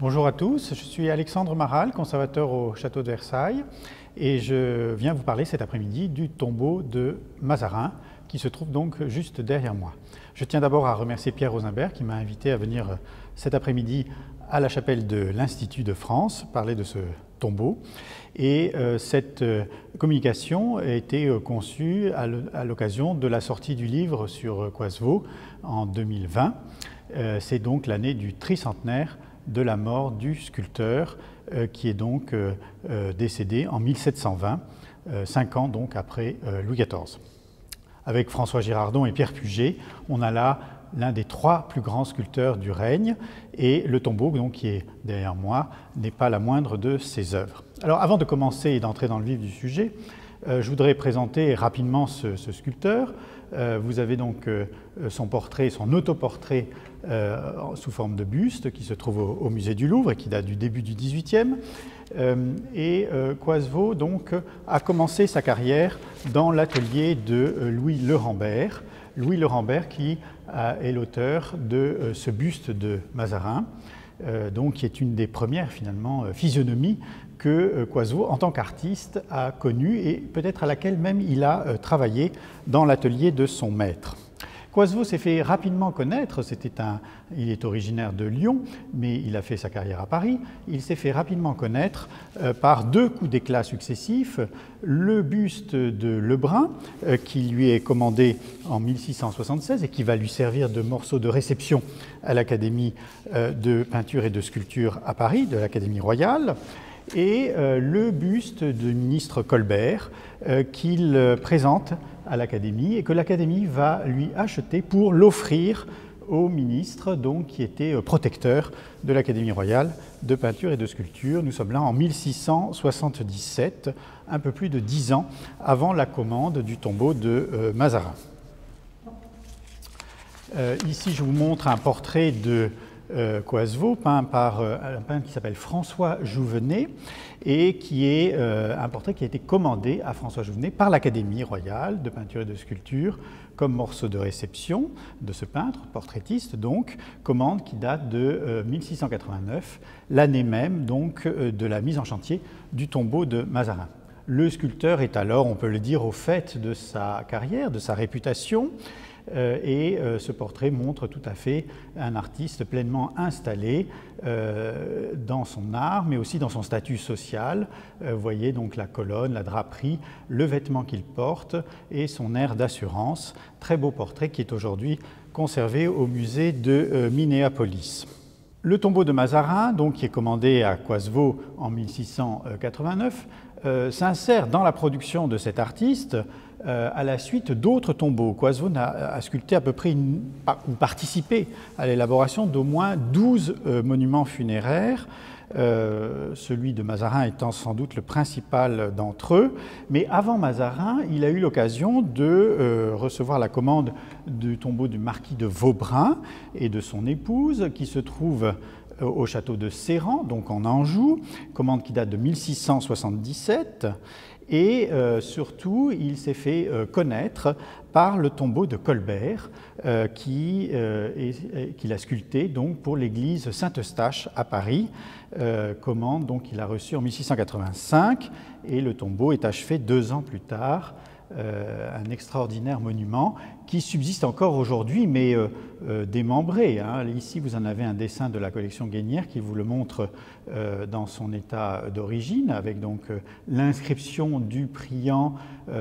Bonjour à tous, je suis Alexandre Maral, conservateur au château de Versailles, et je viens vous parler cet après-midi du tombeau de Mazarin, qui se trouve donc juste derrière moi. Je tiens d'abord à remercier Pierre Rosenberg qui m'a invité à venir cet après-midi à la chapelle de l'Institut de France parler de ce tombeau. Et euh, cette euh, communication a été euh, conçue à l'occasion de la sortie du livre sur Coisevaux en 2020. C'est donc l'année du tricentenaire de la mort du sculpteur qui est donc décédé en 1720, cinq ans donc après Louis XIV. Avec François Girardon et Pierre Puget, on a là l'un des trois plus grands sculpteurs du règne, et le tombeau donc, qui est derrière moi n'est pas la moindre de ses œuvres. Alors avant de commencer et d'entrer dans le vif du sujet, euh, je voudrais présenter rapidement ce, sculpteur. Euh, vous avez donc euh, son portrait, son autoportrait sous forme de buste qui se trouve au, musée du Louvre et qui date du début du XVIIIe. et Coisevaux donc a commencé sa carrière dans l'atelier de Louis Le Rambert, Louis Le Rambert qui est l'auteur de ce buste de Mazarin, donc qui est une des premières finalement physionomies que euh, Coiseau, en tant qu'artiste, a connue et peut-être à laquelle même il a euh, travaillé dans l'atelier de son maître. Coiseau s'est fait rapidement connaître, il est originaire de Lyon, mais il a fait sa carrière à Paris. Il s'est fait rapidement connaître euh, par deux coups d'éclat successifs. Le buste de Lebrun, qui lui est commandé en 1676 et qui va lui servir de morceau de réception à l'Académie de peinture et de sculpture à Paris, de l'Académie royale et euh, le buste du ministre Colbert euh, qu'il euh, présente à l'Académie et que l'Académie va lui acheter pour l'offrir au ministre, donc, qui était protecteur de l'Académie royale de peinture et de sculpture. Nous sommes là en 1677, un peu plus de dix ans avant la commande du tombeau de Mazarin. ici, je vous montre un portrait de euh, Coisevaux, peint par euh, un peintre qui s'appelle François Jouvenet, et qui est euh, un portrait qui a été commandé à François Jouvenet par l'Académie royale de peinture et de sculpture comme morceau de réception de ce peintre, portraitiste donc, commande qui date de 1689, l'année même donc de la mise en chantier du tombeau de Mazarin. Le sculpteur est alors, on peut le dire, au fait de sa carrière, de sa réputation. Euh, et euh, ce portrait montre tout à fait un artiste pleinement installé euh, dans son art, mais aussi dans son statut social. Vous voyez donc la colonne, la draperie, le vêtement qu'il porte et son air d'assurance. Très beau portrait qui est aujourd'hui conservé au musée de Minneapolis. Le tombeau de Mazarin, donc, qui est commandé à Coisevaux en 1689, s'insère dans la production de cet artiste euh, à la suite d'autres tombeaux. Coisevaux a, sculpté à peu près ou participé à l'élaboration d'au moins 12 euh, monuments funéraires. Euh, celui de Mazarin étant sans doute le principal d'entre eux. Mais avant Mazarin, il a eu l'occasion de recevoir la commande du tombeau du marquis de Vaubrin et de son épouse, qui se trouve au château de Serran, donc en Anjou, commande qui date de 1677. Et euh, surtout, il s'est fait euh, connaître par le tombeau de Colbert, euh, qu'il a sculpté donc, pour l'église Saint-Eustache à Paris, commande donc il a reçu en 1685, et le tombeau est achevé deux ans plus tard euh, un extraordinaire monument qui subsiste encore aujourd'hui, mais euh, euh, démembré. Hein. Ici, vous en avez un dessin de la collection Guénière qui vous le montre dans son état d'origine, avec donc l'inscription du priant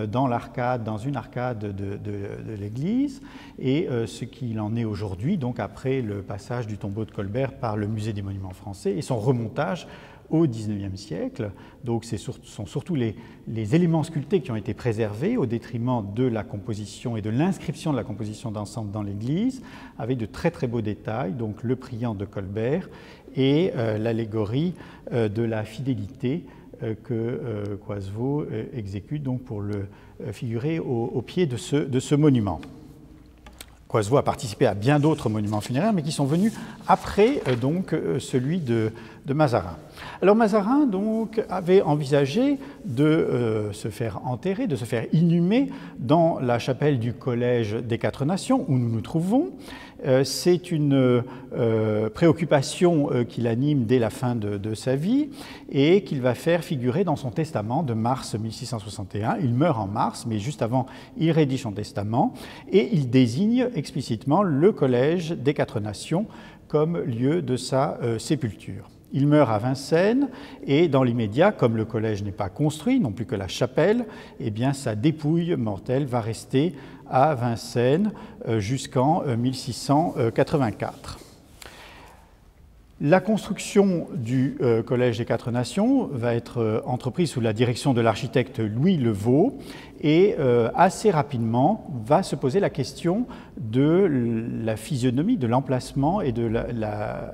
dans l'arcade, dans une arcade de, de l'église, et ce qu'il en est aujourd'hui, donc après le passage du tombeau de Colbert par le Musée des Monuments français et son remontage au XIXe siècle. Donc ce sont surtout les, éléments sculptés qui ont été préservés au détriment de la composition et de l'inscription de la composition d'ensemble dans l'église, avec de très très beaux détails, donc le priant de Colbert et euh, l'allégorie euh, de la fidélité euh, que Coisevaux exécute donc pour le figurer au, pied de ce monument. Coisevaux a participé à bien d'autres monuments funéraires, mais qui sont venus après euh, donc, euh, celui de, Mazarin. Alors Mazarin donc, avait envisagé de euh, se faire enterrer, de se faire inhumer dans la chapelle du Collège des Quatre Nations, où nous nous trouvons. C'est une préoccupation qui l'anime dès la fin de, sa vie et qu'il va faire figurer dans son testament de mars 1661. Il meurt en mars, mais juste avant, il rédige son testament et il désigne explicitement le Collège des Quatre Nations comme lieu de sa sépulture. Il meurt à Vincennes et dans l'immédiat, comme le collège n'est pas construit, non plus que la chapelle, eh sa dépouille mortelle va rester à Vincennes euh, jusqu'en 1684. Euh, la construction du euh, Collège des Quatre Nations va être entreprise sous la direction de l'architecte Louis Levaux et assez rapidement va se poser la question de la physionomie, de l'emplacement et de la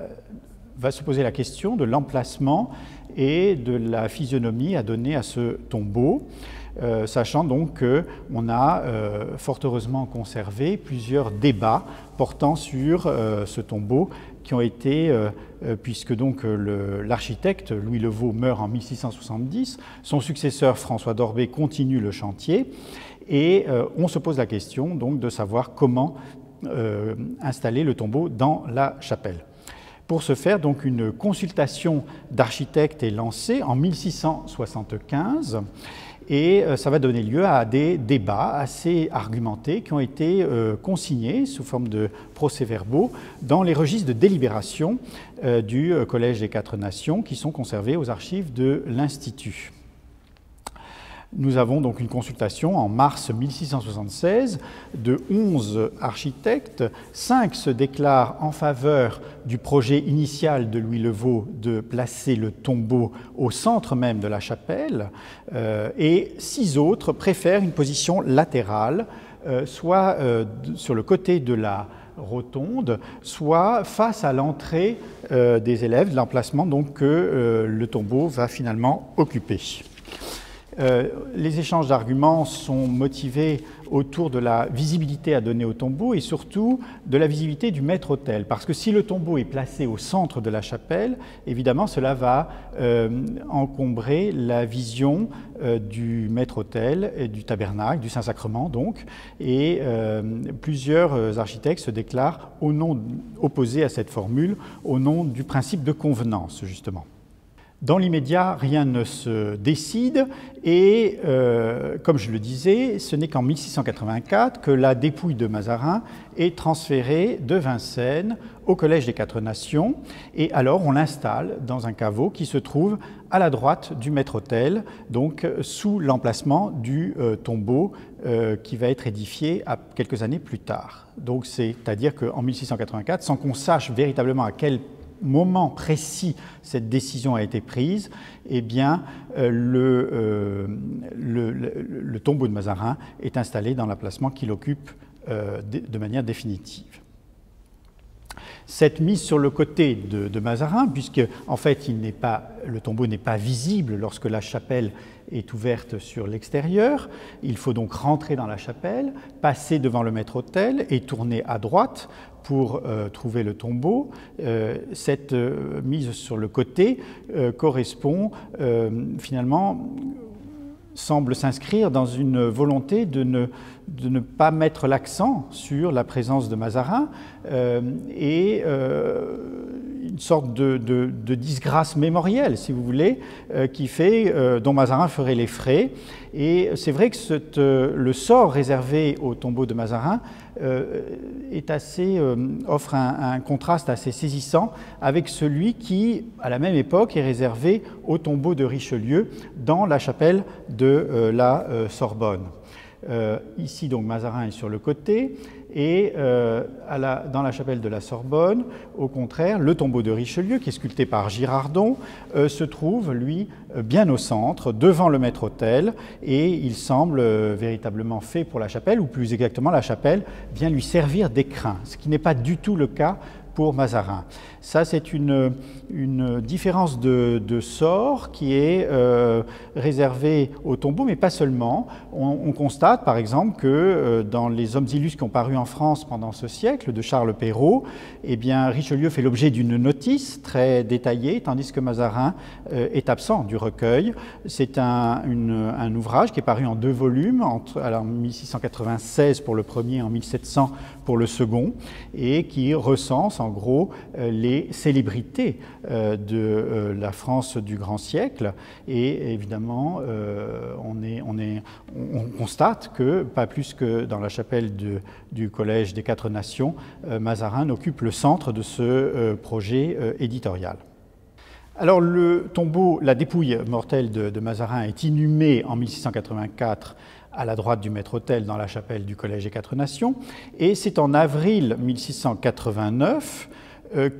va se poser la question de l'emplacement et de la physionomie à donner à ce tombeau, euh, sachant donc qu'on a euh, fort heureusement conservé plusieurs débats portant sur euh, ce tombeau qui ont été, puisque donc l'architecte Louis Levaux meurt en 1670, son successeur François Dorbet continue le chantier, et on se pose la question donc de savoir comment installer le tombeau dans la chapelle. Pour ce faire, donc, une consultation d'architectes est lancée en 1675 et euh, ça va donner lieu à des débats assez argumentés qui ont été euh, consignés sous forme de procès-verbaux dans les registres de délibération euh, du Collège des Quatre Nations qui sont conservés aux archives de l'Institut. Nous avons donc une consultation en mars 1676 de 11 architectes. Cinq se déclarent en faveur du projet initial de Louis Levaux de placer le tombeau au centre même de la chapelle euh, et six autres préfèrent une position latérale, euh, soit euh, sur le côté de la rotonde, soit face à l'entrée des élèves, l'emplacement donc que le tombeau va finalement occuper. Euh, les échanges d'arguments sont motivés autour de la visibilité à donner au tombeau et surtout de la visibilité du maître-autel. Parce que si le tombeau est placé au centre de la chapelle, évidemment, cela va euh, encombrer la vision euh, du maître-autel et du tabernacle, du Saint-Sacrement donc. Et plusieurs architectes se déclarent opposés à cette formule au nom du principe de convenance, justement. Dans l'immédiat, rien ne se décide et, euh, comme je le disais, ce n'est qu'en 1684 que la dépouille de Mazarin est transférée de Vincennes au Collège des Quatre Nations et alors on l'installe dans un caveau qui se trouve à la droite du maître-autel, donc sous l'emplacement du euh, tombeau euh, qui va être édifié à quelques années plus tard. Donc c'est-à-dire qu'en 1684, sans qu'on sache véritablement à quel moment précis cette décision a été prise, eh bien, euh, euh, le, le, tombeau de Mazarin est installé dans l'emplacement qu'il occupe euh, de, manière définitive. Cette mise sur le côté de, Mazarin, puisque en fait il pas, le tombeau n'est pas visible lorsque la chapelle est ouverte sur l'extérieur, il faut donc rentrer dans la chapelle, passer devant le maître-autel et tourner à droite pour euh, trouver le tombeau. Euh, cette euh, mise sur le côté correspond finalement semble s'inscrire dans une volonté de ne, de ne pas mettre l'accent sur la présence de Mazarin et une sorte de, disgrâce mémorielle, si vous voulez, qui fait, dont Mazarin ferait les frais. Et c'est vrai que le sort réservé au tombeau de Mazarin euh, euh, offre un, contraste assez saisissant avec celui qui, à la même époque, est réservé au tombeau de Richelieu dans la chapelle de euh, la Sorbonne. Ici, donc, Mazarin est sur le côté. Et euh, dans la chapelle de la Sorbonne, au contraire, le tombeau de Richelieu, qui est sculpté par Girardon, euh, se trouve, lui, euh, bien au centre, devant le maître-autel, et il semble véritablement fait pour la chapelle, ou plus exactement, la chapelle vient lui servir d'écrin, ce qui n'est pas du tout le cas pour Mazarin. Ça, c'est une, différence de, sort qui est euh, réservée au tombeau, mais pas seulement. On, constate, par exemple, que euh, dans les hommes illustres qui ont paru en France pendant ce siècle, de Charles Perrault, eh bien, Richelieu fait l'objet d'une notice très détaillée, tandis que Mazarin euh, est absent du recueil. C'est un, un, ouvrage qui est paru en deux volumes, entre, alors, en 1696 pour le premier, et en 1700 pour le second, et qui recense en gros les célébrités euh, de euh, la France du grand siècle. Et évidemment, euh, on, constate que, pas plus que dans la chapelle du Collège des Quatre Nations, Mazarin occupe le centre de ce projet éditorial. Alors le tombeau, la dépouille mortelle de, de, Mazarin est inhumée en 1684 à la droite du maître-autel dans la chapelle du Collège des Quatre Nations, et c'est en avril 1689 euh,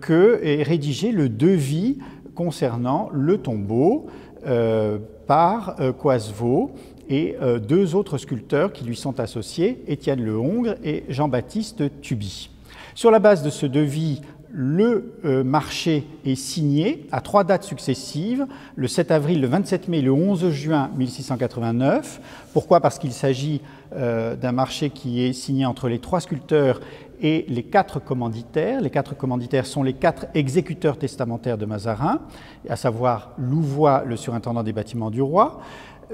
que est rédigé le devis concernant le tombeau euh, par euh, Coisevaux et deux autres sculpteurs qui lui sont associés, Étienne Le Hongre et Jean-Baptiste Tuby. Sur la base de ce devis, le marché est signé à trois dates successives, le 7 avril, le 27 mai, le 11 juin 1689. Pourquoi? Parce qu'il s'agit d'un marché qui est signé entre les trois sculpteurs et les quatre commanditaires. Les quatre commanditaires sont les quatre exécuteurs testamentaires de Mazarin, à savoir Louvois, le surintendant des bâtiments du roi,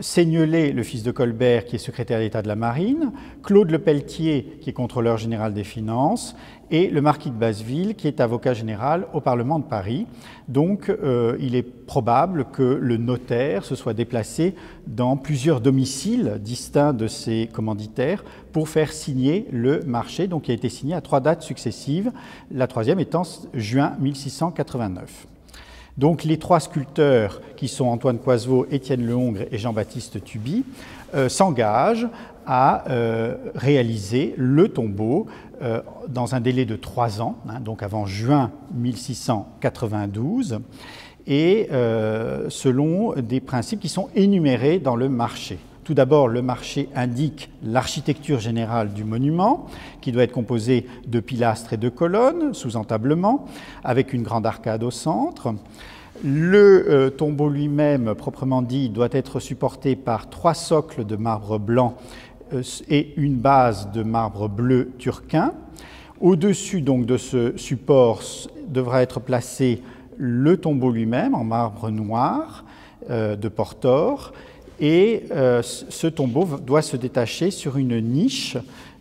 Seignelay, le fils de Colbert, qui est secrétaire d'État de la Marine, Claude Le Pelletier, qui est contrôleur général des finances, et le marquis de Basseville, qui est avocat général au Parlement de Paris. Donc, euh, il est probable que le notaire se soit déplacé dans plusieurs domiciles distincts de ces commanditaires pour faire signer le marché, donc qui a été signé à trois dates successives, la troisième étant juin 1689. Donc les trois sculpteurs, qui sont Antoine Coisevaux, Étienne Lehongre et Jean-Baptiste Tuby, euh, s'engagent à euh, réaliser le tombeau euh, dans un délai de trois ans, hein, donc avant juin 1692, et selon des principes qui sont énumérés dans le marché. Tout d'abord, le marché indique l'architecture générale du monument, qui doit être composé de pilastres et de colonnes sous entablement, avec une grande arcade au centre. Le euh, tombeau lui-même, proprement dit, doit être supporté par trois socles de marbre blanc euh, et une base de marbre bleu turquin. Au-dessus donc de ce support devra être placé le tombeau lui-même en marbre noir euh, de Portor et euh, ce tombeau doit se détacher sur une niche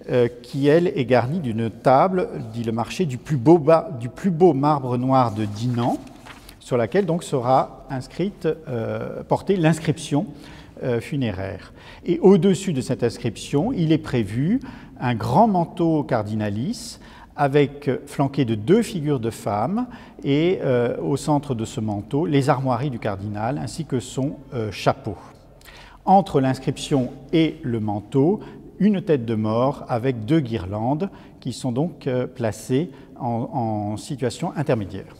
euh, qui, elle, est garnie d'une table, dit le marché, du plus beau, marbre noir de Dinan, sur laquelle donc sera inscrite, euh, portée l'inscription funéraire. Et au-dessus de cette inscription, il est prévu un grand manteau cardinalis avec flanqué de deux figures de femmes et au centre de ce manteau les armoiries du cardinal ainsi que son chapeau entre l'inscription et le manteau, une tête de mort avec deux guirlandes qui sont donc euh, placées en, situation intermédiaire.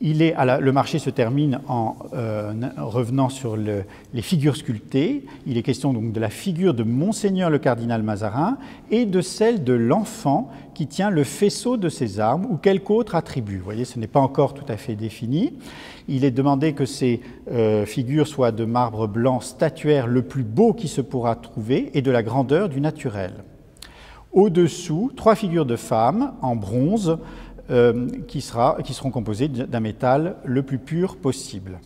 Il est le marché se termine en euh, revenant sur les figures sculptées. Il est question donc de la figure de Monseigneur le cardinal Mazarin et de celle de l'enfant qui tient le faisceau de ses armes ou quelque autre attribut. Vous voyez, ce n'est pas encore tout à fait défini. Il est demandé que ces euh, figures soient de marbre blanc statuaire le plus beau qui se pourra trouver et de la grandeur du naturel. Au-dessous, trois figures de femmes en bronze euh, qui, seront composées d'un métal le plus pur possible.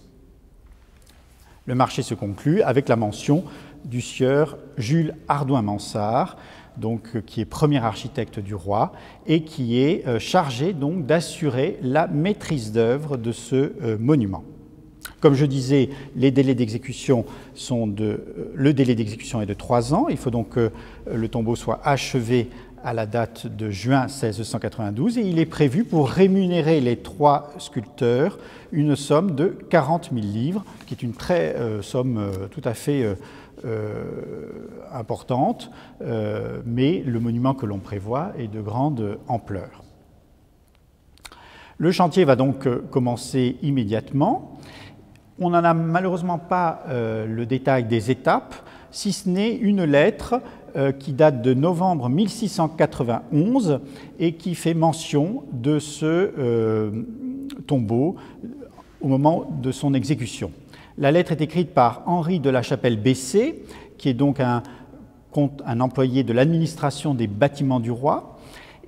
Le marché se conclut avec la mention du sieur Jules Ardouin-Mansart, donc, euh, qui est premier architecte du roi et qui est euh, chargé donc d'assurer la maîtrise d'œuvre de ce monument. Comme je disais, le délai d'exécution est de trois ans. Il faut donc que le tombeau soit achevé à la date de juin 1692 et il est prévu pour rémunérer les trois sculpteurs une somme de 40 000 livres, qui est une très somme tout à fait euh, importante, euh, mais le monument que l'on prévoit est de grande ampleur. Le chantier va donc euh, commencer immédiatement. On n'en a malheureusement pas le détail des étapes, si ce n'est une lettre qui date de novembre 1691 et qui fait mention de ce tombeau au moment de son exécution. La lettre est écrite par Henri de la Chapelle Bessé, qui est donc un, employé de l'administration des bâtiments du roi,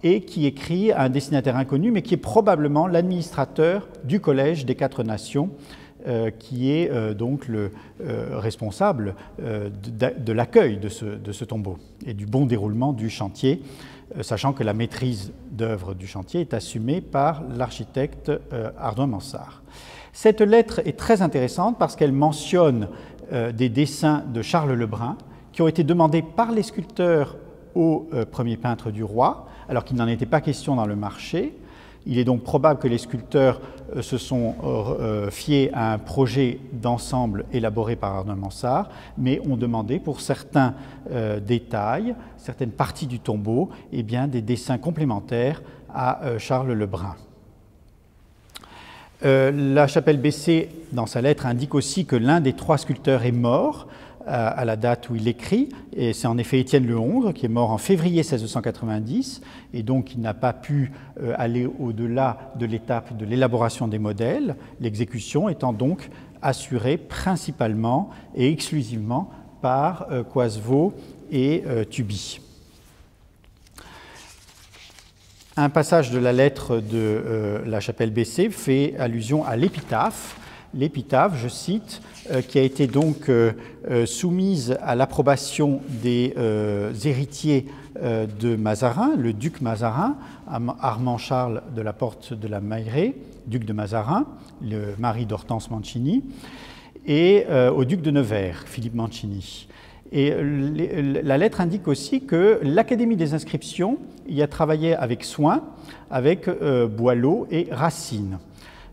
et qui écrit à un destinataire inconnu, mais qui est probablement l'administrateur du Collège des Quatre Nations, euh, qui est euh, donc le euh, responsable de, l'accueil de ce, tombeau et du bon déroulement du chantier, sachant que la maîtrise d'œuvre du chantier est assumée par l'architecte Ardouin Mansart. Cette lettre est très intéressante parce qu'elle mentionne des dessins de Charles Lebrun qui ont été demandés par les sculpteurs au premier peintre du roi, alors qu'il n'en était pas question dans le marché. Il est donc probable que les sculpteurs euh, se sont euh, euh, fiés à un projet d'ensemble élaboré par Arnaud Mansart, mais ont demandé pour certains détails, certaines parties du tombeau, eh bien, des dessins complémentaires à Charles Lebrun. la chapelle Bessée, dans sa lettre, indique aussi que l'un des trois sculpteurs est mort, à la date où il écrit, et c'est en effet Étienne Le Hongre qui est mort en février 1690, et donc il n'a pas pu euh, aller au-delà de l'étape de l'élaboration des modèles, l'exécution étant donc assurée principalement et exclusivement par euh, Coisevaux et euh, Tuby. Un passage de la lettre de la chapelle Bessée fait allusion à l'épitaphe l'épitaphe, je cite, euh, qui a été donc euh, euh, soumise à l'approbation des héritiers de Mazarin, le duc Mazarin, Armand Charles de la Porte de la Mailleraie, duc de Mazarin, le mari d'Hortense Mancini, et au duc de Nevers, Philippe Mancini. Et la lettre indique aussi que l'Académie des inscriptions y a travaillé avec soin avec Boileau et Racine.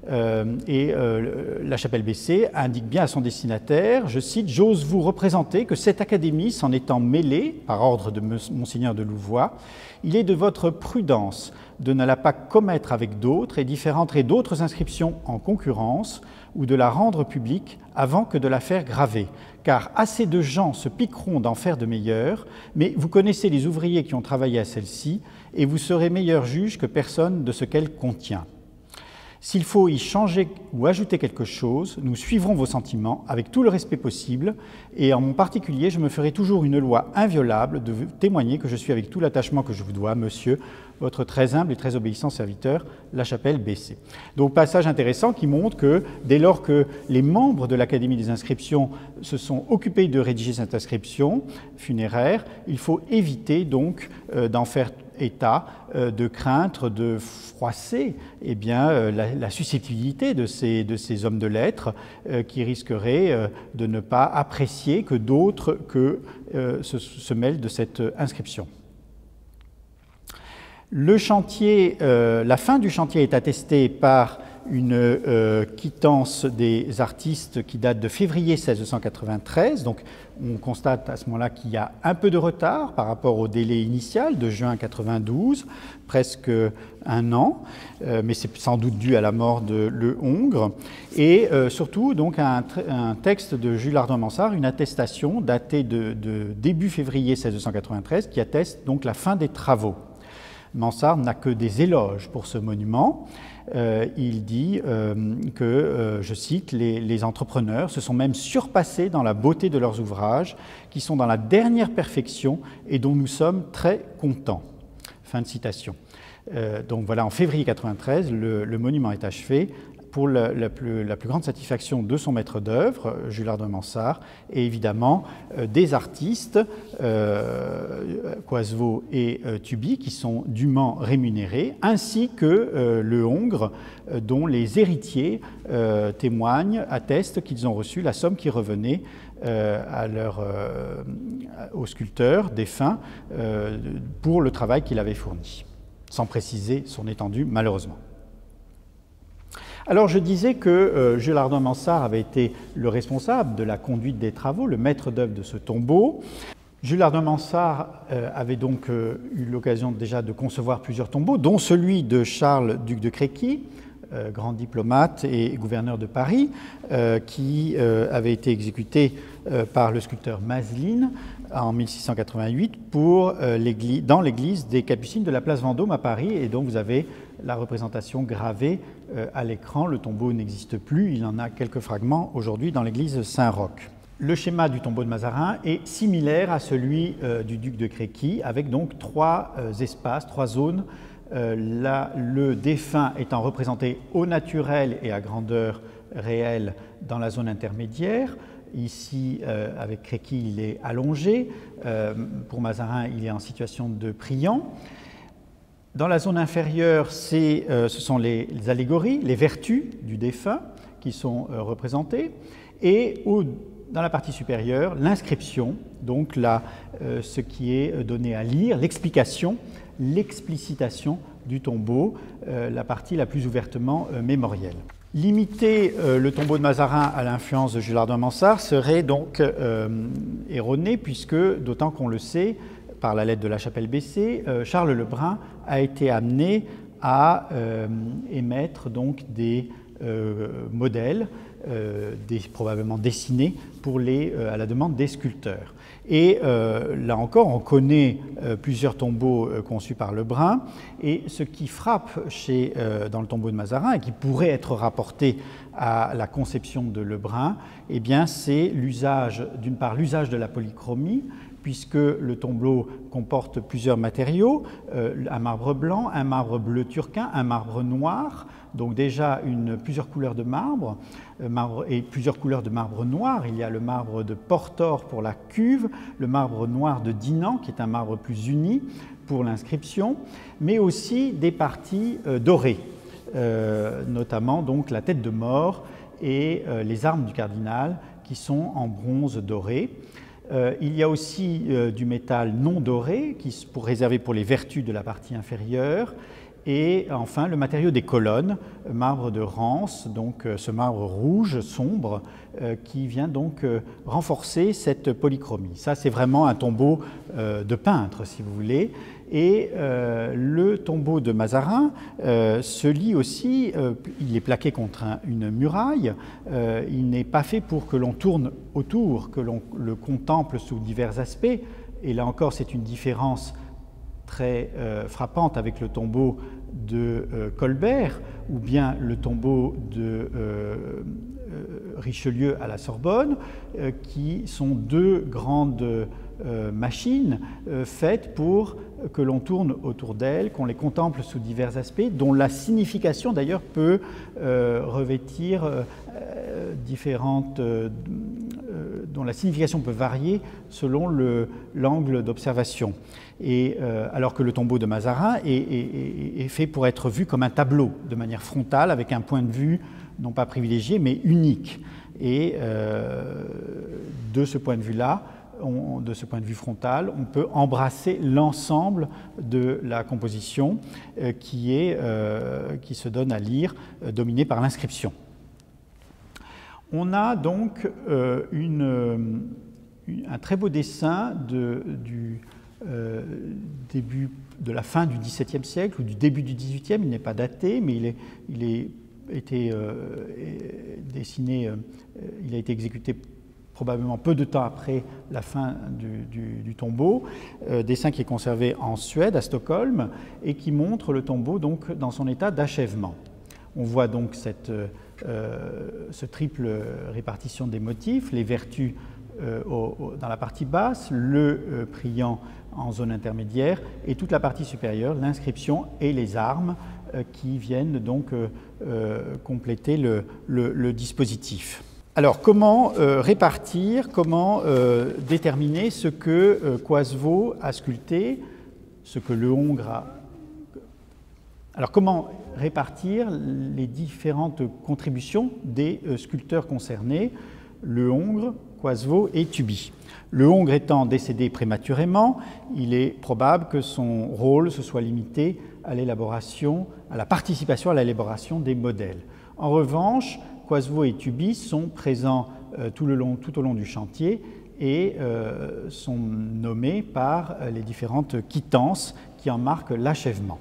Euh, et euh, la chapelle Bessée indique bien à son destinataire, je cite, J'ose vous représenter que cette académie, s'en étant mêlée, par ordre de Monseigneur de Louvois, il est de votre prudence de ne la pas commettre avec d'autres et d'y faire entrer d'autres inscriptions en concurrence ou de la rendre publique avant que de la faire graver. Car assez de gens se piqueront d'en faire de meilleures, mais vous connaissez les ouvriers qui ont travaillé à celle-ci, et vous serez meilleur juge que personne de ce qu'elle contient. S'il faut y changer ou ajouter quelque chose, nous suivrons vos sentiments avec tout le respect possible, et en particulier, je me ferai toujours une loi inviolable de témoigner que je suis avec tout l'attachement que je vous dois, monsieur, votre très humble et très obéissant serviteur, la chapelle BC. Donc passage intéressant qui montre que dès lors que les membres de l'Académie des inscriptions se sont occupés de rédiger cette inscription funéraire, il faut éviter donc euh, d'en faire état euh, de craindre de froisser eh bien, euh, la, susceptibilité de ces, de ces, hommes de lettres euh, qui risqueraient de ne pas apprécier que d'autres que se, mêlent de cette inscription. Le chantier, la fin du chantier est attestée par une euh, quittance des artistes qui date de février 1693. Donc on constate à ce moment-là qu'il y a un peu de retard par rapport au délai initial de juin 92, presque un an, euh, mais c'est sans doute dû à la mort de Le Hongre. Et euh, surtout donc un, texte de Jules Ardouin Mansart, une attestation datée de, de début février 1693 qui atteste donc la fin des travaux. Mansart n'a que des éloges pour ce monument. Euh, il dit euh, que, euh, je cite, les, entrepreneurs se sont même surpassés dans la beauté de leurs ouvrages, qui sont dans la dernière perfection et dont nous sommes très contents. Fin de citation. donc voilà, en février 93, le monument est achevé pour la, plus, grande satisfaction de son maître d'œuvre, Jules de Mansart, et évidemment euh, des artistes, euh, Coisevaux et euh, Tuby, qui sont dûment rémunérés, ainsi que le Hongre, dont les héritiers témoignent, attestent qu'ils ont reçu la somme qui revenait à leur, aux sculpteurs défunts pour le travail qu'il avait fourni, sans préciser son étendue malheureusement. Alors je disais que euh, Jules Ardouin Mansart avait été le responsable de la conduite des travaux, le maître d'œuvre de ce tombeau. Jules Ardouin Mansart euh, avait donc euh, eu l'occasion déjà de concevoir plusieurs tombeaux, dont celui de Charles, duc de Créqui, grand diplomate et gouverneur de Paris, qui avait été exécuté par le sculpteur Maslin en 1688 pour, dans l'église des Capucines de la place Vendôme à Paris. Et donc vous avez la représentation gravée à l'écran. Le tombeau n'existe plus, il en a quelques fragments aujourd'hui dans l'église Saint-Roch. Le schéma du tombeau de Mazarin est similaire à celui euh, du duc de Créqui, avec donc trois euh, espaces, trois zones. Euh, là, le défunt étant représenté au naturel et à grandeur réelle dans la zone intermédiaire. Ici, avec Créqui, il est allongé. pour Mazarin, il est en situation de priant. Dans la zone inférieure, ce sont les, allégories, les vertus du défunt qui sont représentées. Et dans la partie supérieure, l'inscription, donc euh, ce qui est donné à lire, l'explication, l'explicitation du tombeau, euh, la partie la plus ouvertement euh, mémorielle. Limiter le tombeau de Mazarin à l'influence de Jules Mansart serait donc erroné, puisque, d'autant qu'on le sait, par la lettre de la chapelle Bessée, Charles Lebrun a été amené à émettre donc des modèles euh, probablement dessinés pour les, euh, à la demande des sculpteurs. Et euh, là encore, on connaît plusieurs tombeaux conçus par Lebrun, et ce qui frappe chez, dans le tombeau de Mazarin et qui pourrait être rapporté à la conception de Lebrun, eh c'est l'usage, d'une part, l'usage de la polychromie, puisque le tombeau comporte plusieurs matériaux, un marbre blanc, un marbre bleu turquin, un marbre noir, donc déjà plusieurs couleurs de marbre, euh, marbre, et plusieurs couleurs de marbre noir. Il y a le marbre de Portor pour la cuve, le marbre noir de Dinan qui est un marbre plus uni pour l'inscription, mais aussi des parties euh, dorées, euh, notamment donc la tête de mort et les armes du cardinal qui sont en bronze doré. Il y a aussi du métal non doré qui, pour réserver pour les vertus de la partie inférieure et enfin, le matériau des colonnes, marbre de Rance, donc euh, ce marbre rouge sombre euh, qui vient donc euh, renforcer cette polychromie. Ça, c'est vraiment un tombeau de peintre, si vous voulez. Et le tombeau de Mazarin se lit aussi, il est plaqué contre une muraille, il n'est pas fait pour que l'on tourne autour, que l'on le contemple sous divers aspects. Et là encore, c'est une différence très euh, frappante avec le tombeau de euh, Colbert ou bien le tombeau de euh, Richelieu à la Sorbonne, qui sont deux grandes machines faites pour que l'on tourne autour d'elles, qu'on les contemple sous divers aspects, dont la signification d'ailleurs peut revêtir différentes dont la signification peut varier selon l'angle d'observation. Euh, alors que le tombeau de Mazarin est, fait pour être vu comme un tableau, de manière frontale, avec un point de vue non pas privilégié, mais unique. Et euh, de ce point de vue-là, de ce point de vue frontal, on peut embrasser l'ensemble de la composition euh, qui, est, qui se donne à lire, dominée par l'inscription. On a donc un très beau dessin de, du, euh, début de la fin du XVIIe siècle ou du début du XVIIIe, il n'est pas daté, mais il, est, il est, été euh, dessiné, euh, il a été exécuté probablement peu de temps après la fin du, tombeau, dessin qui est conservé en Suède, à Stockholm, et qui montre le tombeau donc dans son état d'achèvement. On voit donc cette, ce triple répartition des motifs, les vertus dans la partie basse, le priant en zone intermédiaire, et toute la partie supérieure, l'inscription et les armes euh, qui viennent donc euh, euh, compléter le, dispositif. Alors, comment répartir, comment déterminer ce que Coisevaux a sculpté, ce que Le Hongre a. Alors, comment répartir les différentes contributions des sculpteurs concernés, Le Hongre, Coisevaux et Tubi le Hongre étant décédé prématurément, il est probable que son rôle se soit limité à l'élaboration, à la participation à l'élaboration des modèles. En revanche, Quasvo et Tubi sont présents euh, tout, au long du chantier et euh, sont nommés par euh, les différentes quittances qui en marquent l'achèvement.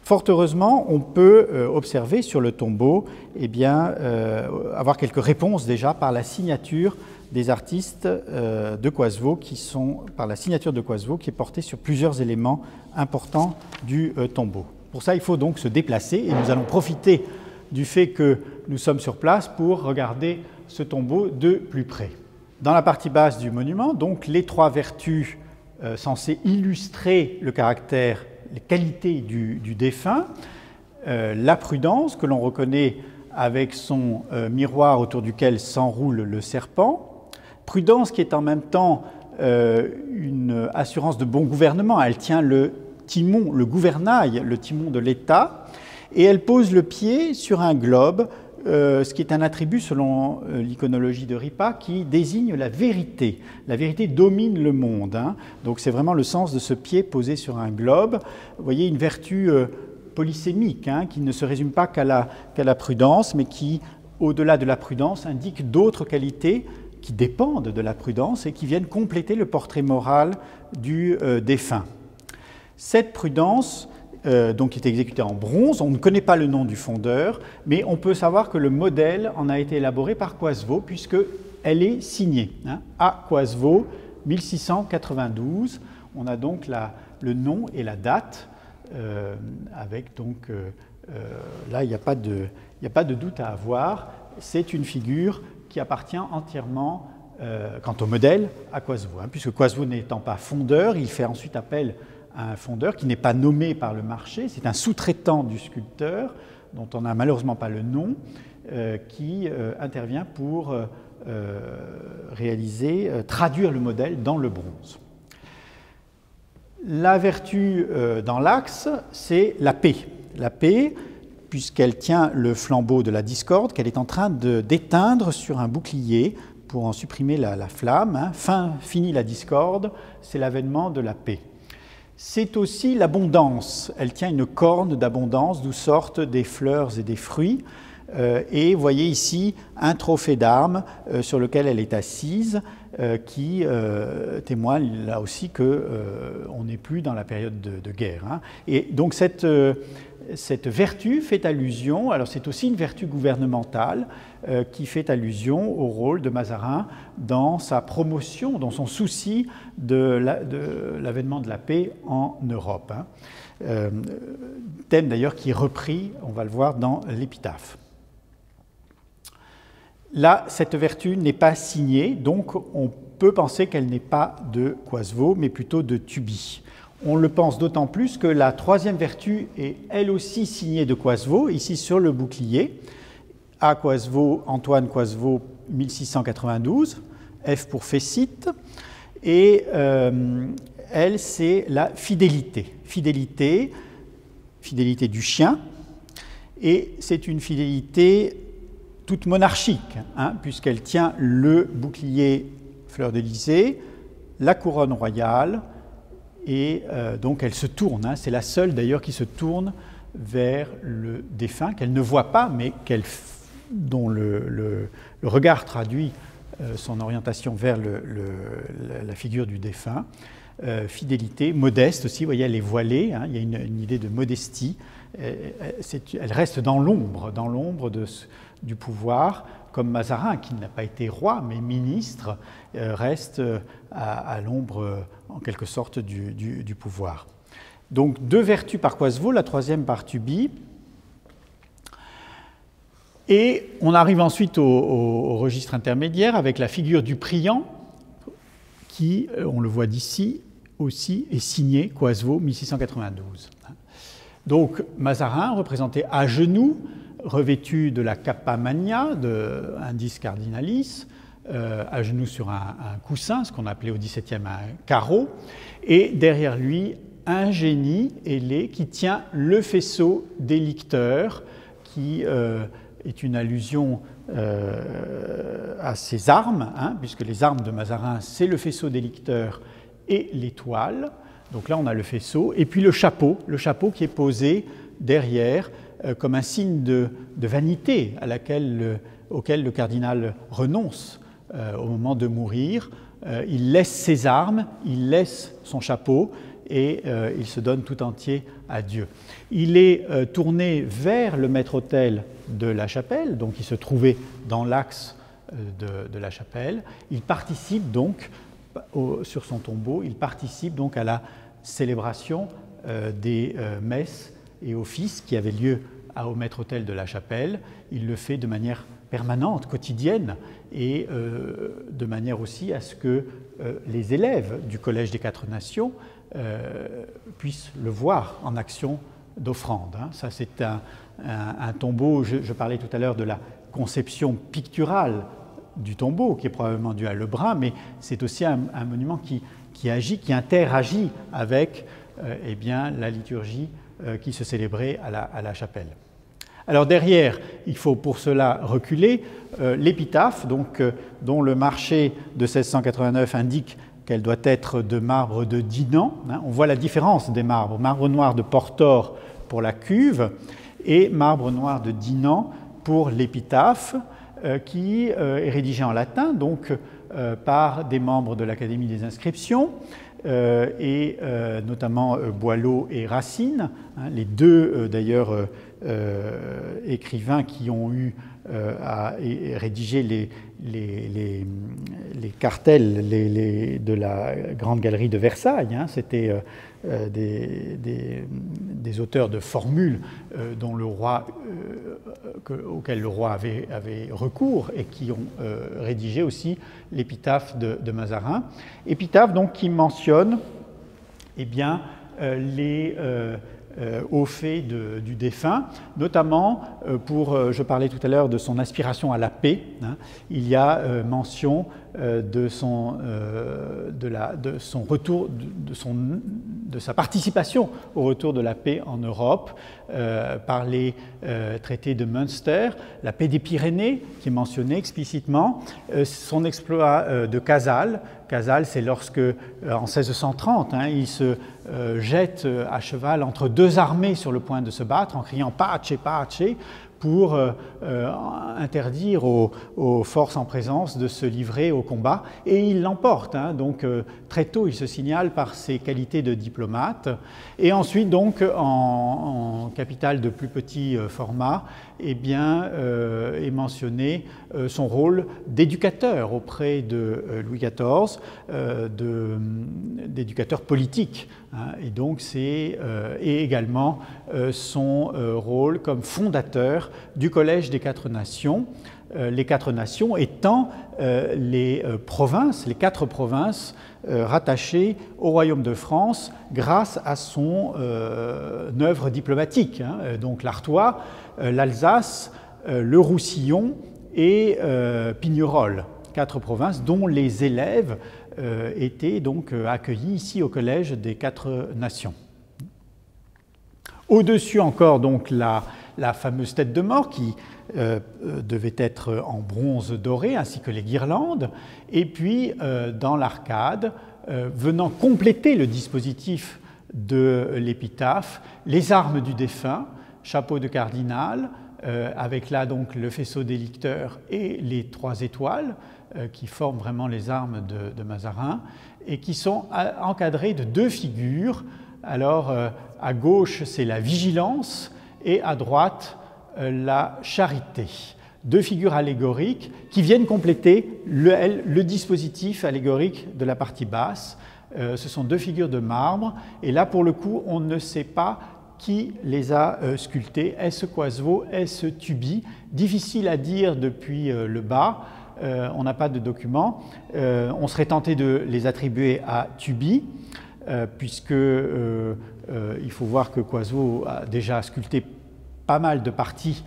Fort heureusement, on peut observer sur le tombeau, eh avoir quelques réponses déjà par la signature des artistes euh, de Coisevaux, qui sont par la signature de Coisevaux, qui est portée sur plusieurs éléments importants du tombeau. Pour ça, il faut donc se déplacer et nous allons profiter du fait que nous sommes sur place pour regarder ce tombeau de plus près. Dans la partie basse du monument, donc les trois vertus censées illustrer le caractère les qualités du, défunt, euh, la prudence que l'on reconnaît avec son euh, miroir autour duquel s'enroule le serpent, prudence qui est en même temps euh, une assurance de bon gouvernement, elle tient le timon, le gouvernail, le timon de l'État, et elle pose le pied sur un globe euh, ce qui est un attribut selon euh, l'iconologie de Ripa qui désigne la vérité. La vérité domine le monde. Hein. Donc c'est vraiment le sens de ce pied posé sur un globe. Vous voyez une vertu polysémique hein, qui ne se résume pas qu'à la, prudence, mais qui, au-delà de la prudence, indique d'autres qualités qui dépendent de la prudence et qui viennent compléter le portrait moral du défunt. Cette prudence euh, donc est exécuté en bronze. On ne connaît pas le nom du fondeur, mais on peut savoir que le modèle en a été élaboré par Coisevaux, puisqu'elle est signée. Hein, à Coisevaux, 1692. On a donc le nom et la date, euh, avec donc, euh, là, il n'y a pas de doute à avoir. C'est une figure qui appartient entièrement, quant au modèle, à Coisevaux. Hein, puisque Coisevaux n'étant pas fondeur, il fait ensuite appel un fondeur qui n'est pas nommé par le marché, c'est un sous-traitant du sculpteur, dont on n'a malheureusement pas le nom, euh, qui euh, intervient pour euh, réaliser, traduire le modèle dans le bronze. La vertu dans l'axe, c'est la paix. La paix, puisqu'elle tient le flambeau de la discorde qu'elle est en train d'éteindre sur un bouclier pour en supprimer la, flamme. Hein. Fin, fini la discorde, c'est l'avènement de la paix c'est aussi l'abondance. Elle tient une corne d'abondance d'où sortent des fleurs et des fruits. Euh, et voyez ici un trophée d'armes euh, sur lequel elle est assise, euh, qui témoigne là aussi qu'on n'est plus dans la période de, guerre. Hein. Et donc cette, cette vertu fait allusion, alors c'est aussi une vertu gouvernementale euh, qui fait allusion au rôle de Mazarin dans sa promotion, dans son souci de l'avènement de, la paix en Europe. Hein. Euh, thème d'ailleurs qui est repris, on va le voir, dans l'épitaphe. Là, cette vertu n'est pas signée, donc on peut penser qu'elle n'est pas de Coisevaux, mais plutôt de Tubi. On le pense d'autant plus que la troisième vertu est elle aussi signée de Coisevaux, ici sur le bouclier. A. Coisevaux, Antoine Coisevaux, 1692, F pour Fécite. Et euh, elle, c'est la fidélité. Fidélité, fidélité du chien. Et c'est une fidélité toute monarchique, hein, puisqu'elle tient le bouclier fleur d'Élysée, la couronne royale, et euh, donc elle se tourne, hein. c'est la seule d'ailleurs qui se tourne vers le défunt, qu'elle ne voit pas, mais dont le, regard traduit euh, son orientation vers la figure du défunt. Euh, fidélité, modeste aussi, vous voyez, elle est voilée, hein. il y a une, idée de modestie. Elle, reste dans l'ombre, dans l'ombre du pouvoir, comme Mazarin, qui n'a pas été roi, mais ministre, reste à, l'ombre en quelque sorte du, pouvoir. Donc deux vertus par Coisevaux, la troisième par Tubi. Et on arrive ensuite au, registre intermédiaire avec la figure du priant, qui, euh, on le voit d'ici, aussi est signé Coisevaux 1692. Donc Mazarin, représenté à genoux, revêtu de la cappa magna, de Indis cardinalis, euh, à genoux sur un, coussin, ce qu'on appelait au XVIIe un carreau, et derrière lui un génie ailé qui tient le faisceau des licteurs, qui euh, est une allusion euh, à ses armes, hein, puisque les armes de Mazarin, c'est le faisceau des licteurs et l'étoile. Donc là, on a le faisceau, et puis le chapeau, le chapeau qui est posé derrière comme un signe de, vanité auquel le cardinal renonce euh, au moment de mourir. Euh, il laisse ses armes, il laisse son chapeau, et il se donne tout entier à Dieu. Il est tourné vers le maître-autel de la chapelle, donc il se trouvait dans l'axe de, la chapelle. Il participe donc, sur son tombeau, il participe donc à la célébration des messes et offices qui avaient lieu au maître-autel de la chapelle. Il le fait de manière permanente, quotidienne, et euh, de manière aussi à ce que euh, les élèves du Collège des Quatre Nations euh, puissent le voir en action d'offrande. Hein. Ça, c'est un, tombeau, je, parlais tout à l'heure de la conception picturale du tombeau, qui est probablement dû à Lebrun, mais c'est aussi un, monument qui, qui, agit, qui interagit avec eh bien, la liturgie qui se célébrait à la, à la chapelle. Alors derrière, il faut pour cela reculer euh, l'épitaphe, donc, euh, dont le marché de 1689 indique qu'elle doit être de marbre de Dinan. Hein. on voit la différence des marbres. Marbre noir de Portor pour la cuve et marbre noir de Dinan pour l'épitaphe, euh, qui est rédigée en latin, donc par des membres de l'Académie des inscriptions. et notamment Boileau et Racine, hein, les deux d'ailleurs euh, écrivains qui ont eu euh, à rédiger les, les, les, cartels de la Grande Galerie de Versailles. Hein. C'était euh, des, des, auteurs de formules dont le roi, auxquels le roi avait, avait, recours et qui ont rédigé aussi l'épitaphe de, de, Mazarin. Épitaphe donc qui mentionne eh bien, les euh, au fait du défunt, notamment euh, pour, euh, je parlais tout à l'heure de son aspiration à la paix, hein. il y a mention de son, de, la, de son retour, de, son, de, sa participation au retour de la paix en Europe par les traités de Münster, la paix des Pyrénées qui est mentionnée explicitement, son exploit de Casal, Casal, c'est lorsque, en 1630, hein, il se euh, jette euh, à cheval entre deux armées sur le point de se battre en criant Pace, Pace, pour euh, interdire aux, forces en présence de se livrer au combat. Et il l'emporte. Hein. donc très tôt, il se signale par ses qualités de diplomate. Et ensuite, donc, en, en capitale de plus petit format, eh bien, est mentionné son rôle d'éducateur auprès de Louis XIV, d'éducateur politique Hein, et donc c'est euh, et également euh, son euh, rôle comme fondateur du Collège des quatre nations, les quatre nations étant les provinces, les quatre provinces rattachées au royaume de France grâce à son œuvre diplomatique, hein, donc l'Artois, l'Alsace, le Roussillon et Pignerol, quatre provinces dont les élèves euh, été donc euh, accueillis ici au Collège des Quatre Nations. Au-dessus encore donc la, fameuse tête de mort qui euh, devait être en bronze doré ainsi que les guirlandes, et puis dans l'arcade, venant compléter le dispositif de l'épitaphe, les armes du défunt, chapeau de cardinal, avec là donc le faisceau des licteurs et les trois étoiles, euh, qui forment vraiment les armes de, Mazarin et qui sont encadrées de deux figures. Alors, euh, à gauche, c'est la vigilance et à droite, euh, la charité. Deux figures allégoriques qui viennent compléter le, dispositif allégorique de la partie basse. ce sont deux figures de marbre et là, pour le coup, on ne sait pas qui les a sculptées. Est-ce Coisevaux Est-ce Tubi? Difficile à dire depuis le bas. Euh, on n'a pas de documents. Euh, on serait tenté de les attribuer à Tubi, euh, puisque il faut voir que Coiseau a déjà sculpté pas mal de parties,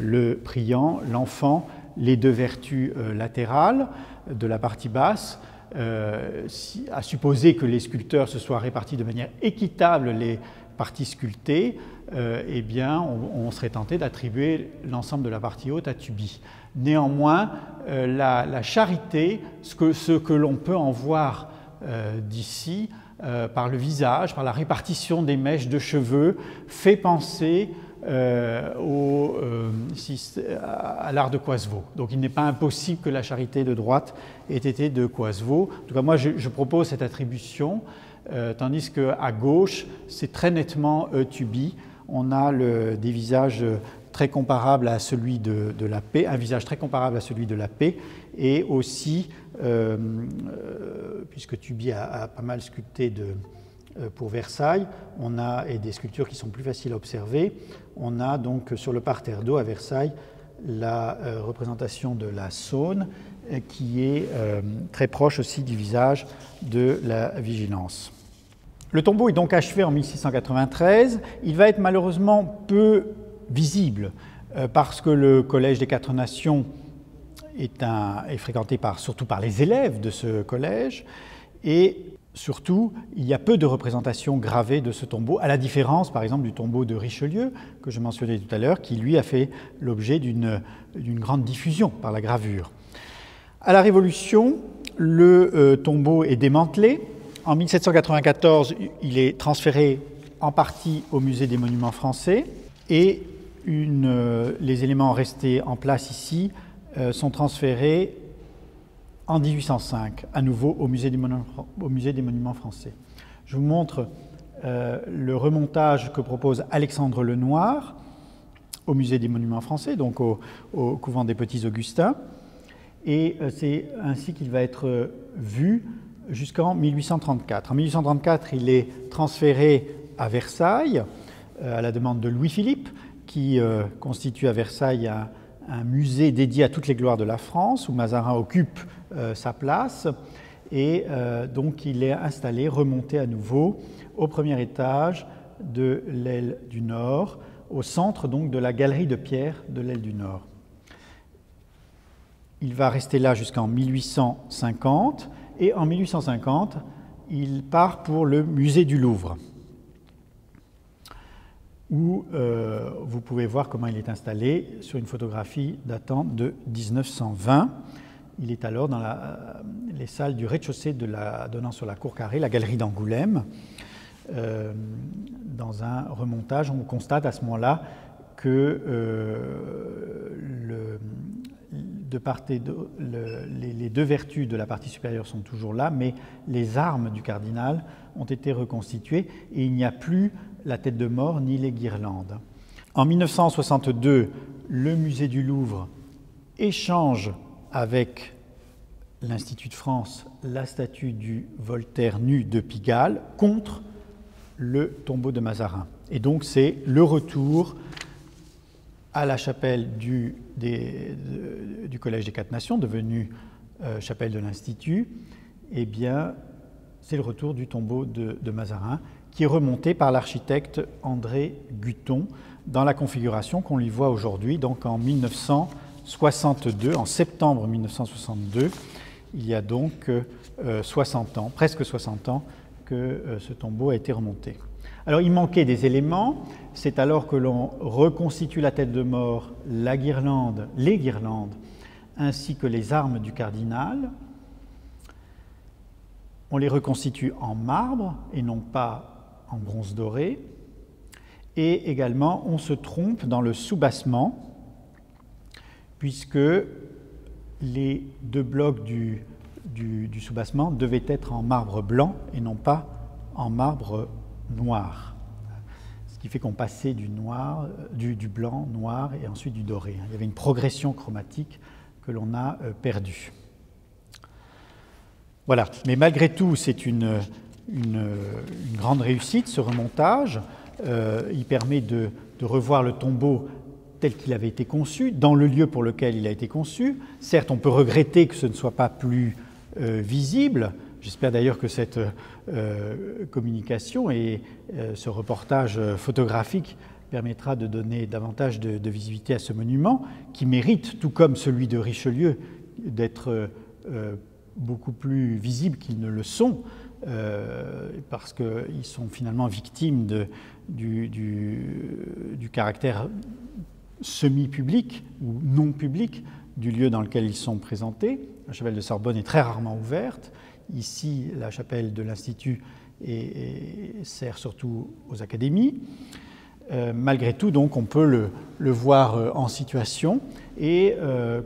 le priant, l'enfant, les deux vertus latérales de la partie basse, à supposer que les sculpteurs se soient répartis de manière équitable les parties sculptées, eh bien, on, serait tenté d'attribuer l'ensemble de la partie haute à Tubi. Néanmoins, euh, la, charité, ce que, l'on peut en voir euh, d'ici, euh, par le visage, par la répartition des mèches de cheveux, fait penser au, à l'art de Coisevaux. Donc il n'est pas impossible que la charité de droite ait été de Coisevaux. En tout cas, moi, je, propose cette attribution. tandis qu'à gauche, c'est très nettement Eutubi. On a des visages très comparables à celui de, la paix, un visage très comparable à celui de la paix, et aussi, puisque Tubi a, pas mal sculpté de, pour Versailles, on a, et des sculptures qui sont plus faciles à observer, on a donc sur le parterre d'eau à Versailles la euh, représentation de la Saône euh, qui est euh, très proche aussi du visage de la vigilance. Le tombeau est donc achevé en 1693. Il va être malheureusement peu visible parce que le Collège des Quatre Nations est, fréquenté surtout par les élèves de ce collège et Surtout, il y a peu de représentations gravées de ce tombeau, à la différence par exemple du tombeau de Richelieu, que je mentionnais tout à l'heure, qui lui a fait l'objet d'une grande diffusion par la gravure. À la Révolution, le euh, tombeau est démantelé. En 1794, il est transféré en partie au musée des monuments français et euh, les éléments restés en place ici euh, sont transférés en 1805, à nouveau au musée des, monuments, français. Je vous montre euh, le remontage que propose Alexandre Lenoir au musée des monuments français, donc au, couvent des Petits Augustins. Et euh, c'est ainsi qu'il va être euh, vu jusqu'en 1834. En 1834, il est transféré à Versailles, à la demande de Louis-Philippe, qui constitue à Versailles un, musée dédié à toutes les gloires de la France, où Mazarin occupe sa place. Et euh, donc il est installé, remonté à nouveau au premier étage de l'aile du Nord, au centre donc de la galerie de pierre de l'aile du Nord. Il va rester là jusqu'en 1850 et en 1850, il part pour le musée du Louvre où euh, vous pouvez voir comment il est installé sur une photographie datant de 1920. Il est alors dans euh, les salles du rez-de-chaussée donnant sur la cour carrée, la galerie d'Angoulême. Euh, dans un remontage, on constate à ce moment-là que de part et les, deux vertus de la partie supérieure sont toujours là, mais les armes du cardinal ont été reconstituées et il n'y a plus la tête de mort ni les guirlandes. En 1962, le musée du Louvre échange avec l'Institut de France la statue du Voltaire nu de Pigalle contre le tombeau de Mazarin. Et donc c'est le retour à la chapelle du, Collège des Quatre Nations, devenue euh, chapelle de l'Institut, eh bien, c'est le retour du tombeau de, de Mazarin qui est remonté par l'architecte André Guton dans la configuration qu'on lui voit aujourd'hui, donc en 1962, en septembre 1962. Il y a donc 60 euh, ans, presque 60 ans, que euh, ce tombeau a été remonté. Alors il manquait des éléments, c'est alors que l'on reconstitue la tête de mort, la guirlande, les guirlandes, ainsi que les armes du cardinal. On les reconstitue en marbre et non pas en bronze doré. Et également, on se trompe dans le soubassement, puisque les deux blocs du, du, soubassement devaient être en marbre blanc et non pas en marbre noir. Ce qui fait qu'on passait du, du, blanc, noir et ensuite du doré. Il y avait une progression chromatique que l'on a euh, perdue. Voilà, mais malgré tout, c'est une, une, grande réussite, ce remontage. Euh, il permet de, revoir le tombeau tel qu'il avait été conçu, dans le lieu pour lequel il a été conçu. Certes, on peut regretter que ce ne soit pas plus euh, visible. J'espère d'ailleurs que cette euh, communication et ce reportage photographique permettra de donner davantage de, visibilité à ce monument, qui mérite, tout comme celui de Richelieu, d'être beaucoup plus visible qu'ils ne le sont. Euh, parce qu'ils sont finalement victimes du, caractère semi-public ou non public du lieu dans lequel ils sont présentés. La chapelle de Sorbonne est très rarement ouverte. Ici, la chapelle de l'Institut sert surtout aux académies. Euh, malgré tout, donc, on peut le, voir euh, en situation et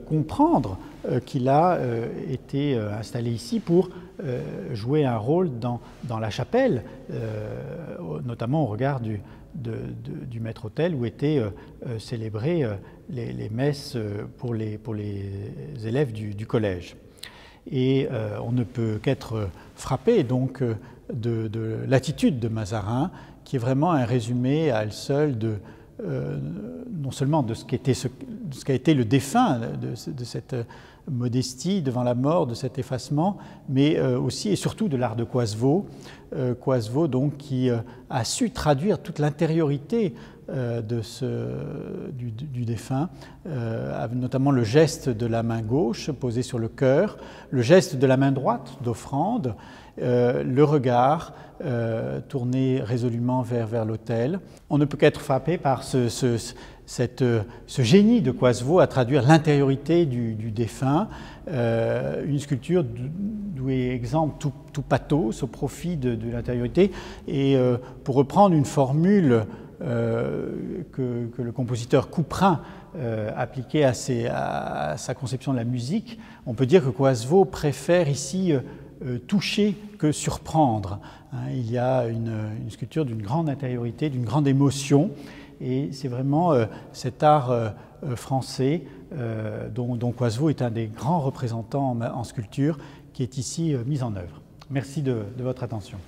comprendre qu'il a été installé ici pour jouer un rôle dans la chapelle, notamment au regard du, du maître-autel où étaient euh, euh, célébrées euh, les, messes pour les, pour les élèves du, collège. Et on ne peut qu'être frappé donc de, l'attitude de Mazarin, qui est vraiment un résumé à elle seule de, non seulement de ce, qu'était ce, qu'a été le défunt de, de, cette modestie devant la mort, de cet effacement, mais aussi et surtout de l'art de Coisevaux, euh, donc, qui euh, a su traduire toute l'intériorité euh, de ce, du, défunt, notamment le geste de la main gauche posée sur le cœur, le geste de la main droite d'offrande, le regard tourné résolument vers, vers l'autel. On ne peut qu'être frappé par ce, ce génie de Coisevaux à traduire l'intériorité du, défunt, une sculpture d'où est exemple tout, tout, pathos au profit de, l'intériorité. Et euh, pour reprendre une formule euh, que, le compositeur Couperin euh, appliquait à, sa conception de la musique, on peut dire que Coisevaux préfère ici toucher que surprendre. Hein. il y a une, sculpture d'une grande intériorité, d'une grande émotion, et c'est vraiment cet art français dont, dont Coisevaux est un des grands représentants en, sculpture qui est ici mise en œuvre. Merci de, votre attention.